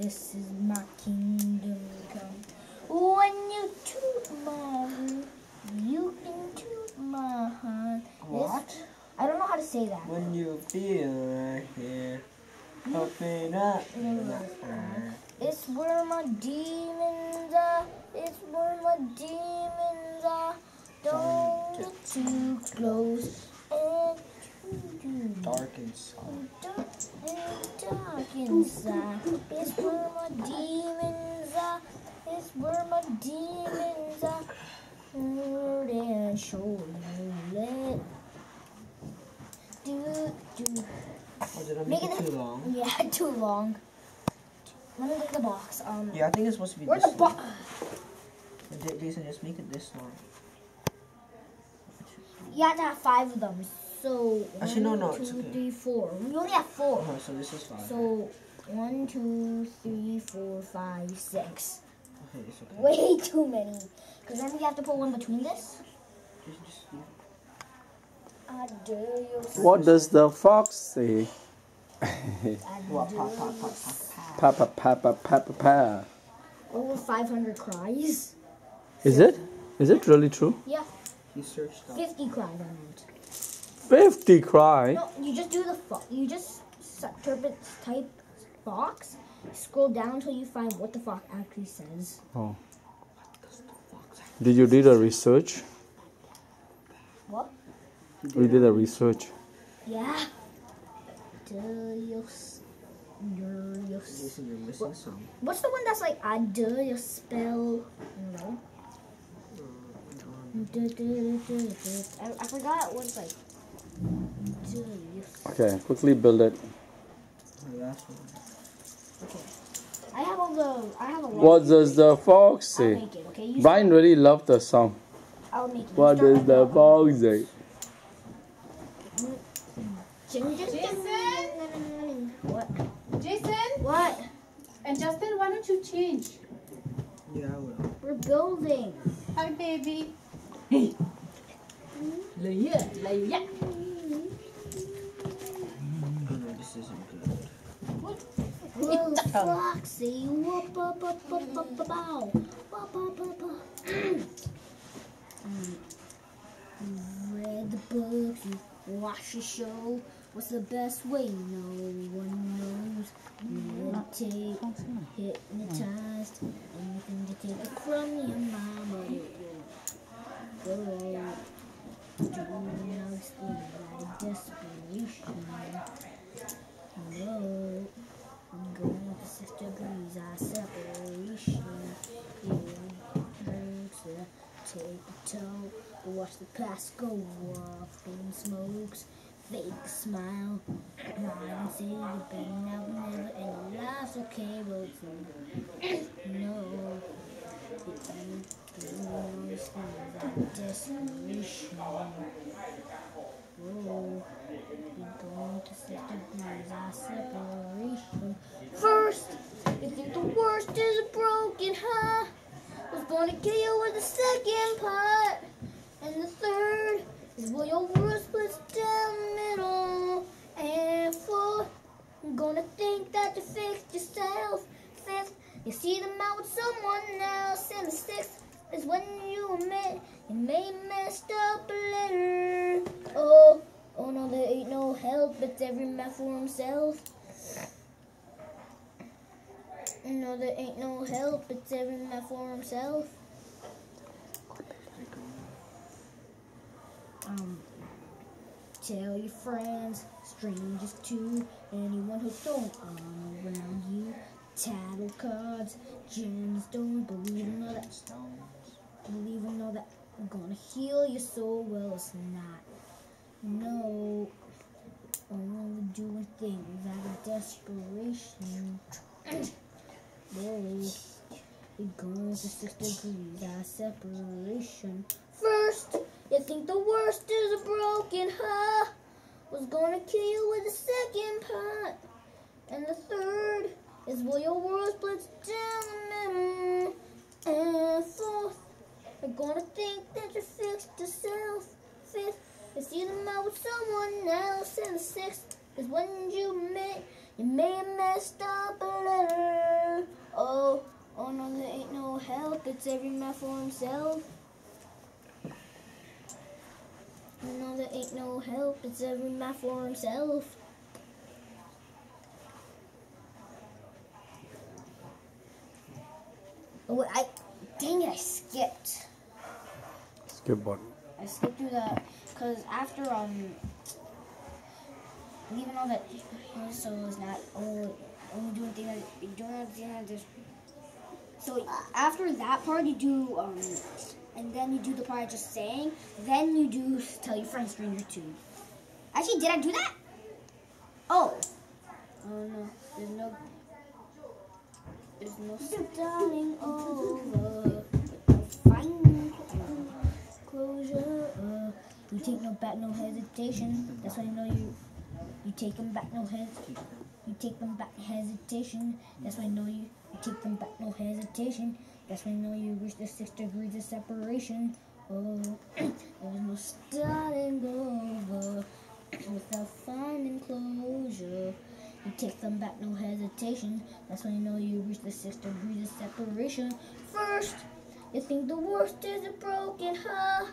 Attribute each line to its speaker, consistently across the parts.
Speaker 1: This is my kingdom come. When you toot my horn, you can toot my horn. This- I don't know how to say that.
Speaker 2: When you feel right here, open up.
Speaker 1: It's where my demons are. It's where my demons are. Don't get too close too
Speaker 2: Dark inside.
Speaker 1: dark and dark inside. It's where my demons are. It's where my demons are. Lord and shoulder. Do do.
Speaker 2: Oh, did I make
Speaker 1: Make
Speaker 2: it
Speaker 1: it-
Speaker 2: too long?
Speaker 1: Yeah, too long. Let me look at the box. Um,
Speaker 2: Yeah, I think it's supposed to be
Speaker 1: where's
Speaker 2: this
Speaker 1: the box?
Speaker 2: long. J- Jason, just make it this long.
Speaker 1: You have to have five of them. So
Speaker 2: Actually, no,
Speaker 1: one,
Speaker 2: no, it's
Speaker 1: two,
Speaker 2: okay.
Speaker 1: three, four. We only have four.
Speaker 2: Oh, so this is fine.
Speaker 1: So one, two, three, four, five, six.
Speaker 2: okay, it's okay.
Speaker 1: Way too many. Because then we have to put one between this.
Speaker 2: Just, just leave it.
Speaker 1: I dare you.
Speaker 3: What does the fox say? Papa, papa, papa, pa.
Speaker 1: Over 500 cries.
Speaker 3: Is it? Is it really true?
Speaker 1: Yeah,
Speaker 2: He searched up.
Speaker 1: 50 cries I meant.
Speaker 3: 50 cry.
Speaker 1: No, you just do the fo- you just s- type it- type fox, scroll down until you find what the fox actually says.
Speaker 3: Oh. Did you did a research?
Speaker 1: What?
Speaker 3: We did a research.
Speaker 1: Yeah. Darius. Darius.
Speaker 2: Jason, you're.
Speaker 1: What's the one that's like I Darius spell? No. Uh, I, I forgot what it's like. Darius.
Speaker 3: Okay, quickly build it.
Speaker 2: The last one.
Speaker 1: Okay. I have all the. I have a lot.
Speaker 3: What does the fox say?
Speaker 1: make it. Okay. You
Speaker 3: Brian really loved the song.
Speaker 1: I'll make it.
Speaker 3: What
Speaker 1: start
Speaker 3: does the fox say?
Speaker 1: What?
Speaker 4: Jason
Speaker 1: What?
Speaker 4: and Justin, why don't you change?
Speaker 2: Yeah, I will.
Speaker 1: We're building.
Speaker 4: Hi, baby. Hey.
Speaker 2: Oh no, this isn't good.
Speaker 1: Whoa, Foxy, whoop, up, up, up, up, up, bow. Whoop, up, up, up. Mm. You've read the books, you've the show. What's the best way? No one knows. Meditate, hypnotized. Anything to take it from your mama. It will go. Do not explain that desperation. No, I'm going to sister breeze our separation. Yeah, drinks that take the toll. The go off in smokes. Fake smile. Lie and say you've been out never and life's okay, but no. You do understand that desperation. Whoa. We're going to set degrees our separation. First, you think the worst is broken heart. Was gonna kill you with the second part. Where your world splits down middle. And I'm gonna think that you fixed yourself. Fifth, you see them out with someone else. And the sixth is when you admit you may messed up a little. Oh, oh no, there ain't no help. It's every man for himself. No, there ain't no help. It's every man for himself. Um, tell your friends, strangers too, anyone who don't around you. Tattle cards, gemstones, believe in all that believe in all that I'm gonna heal your soul. Well, it's not. No, I'm only doing things out of desperation. Whoa, we're going to six degrees our separation. You think the worst is a broken heart. Was gonna kill you with the second part. And the third is where your world splits down the middle. And fourth, you're gonna think that you fixed yourself. Fifth, you see them out with someone else. And the sixth is when you may, you may have messed up a little. Oh, oh no, there ain't no help. It's every man for himself. Oh no, there ain't no help. It's every man for himself. Oh, wait, I dang it! I skipped.
Speaker 3: Skip what?
Speaker 1: I skipped through that because after um, even though that so is not only only doing things that you doing things that just so after that part you do um, and then you do the part I just saying, then you do tell your friends stranger two. Actually, did I do that? Oh, oh no, there's no. There's no starting over. Finding closure. Uh, you take no back, no hesitation. That's why you know you. You take them back, no hes. You take them back, hesitation. That's why I know you. You take them back, no hesitation. That's when know you reach the six degrees of separation. Oh, there's no starting over without finding closure. You take them back, no hesitation. That's when you know you reach the six degrees of separation. First, you think the worst is a broken heart.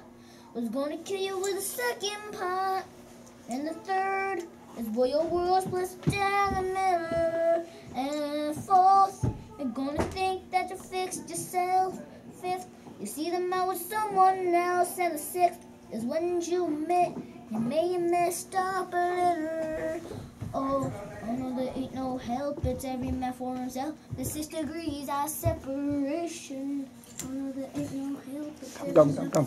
Speaker 1: Was gonna kill you with a second part. And the third is where your world splits down the middle. Uh, and fourth, you're gonna think that you fixed yourself. Fifth, you see them out with someone else. And the sixth is when you admit you may have messed up a little. Oh, I know there ain't no help. It's every man for himself. The six degrees are separation. Oh no, there ain't no help. It's
Speaker 3: Come, come, come.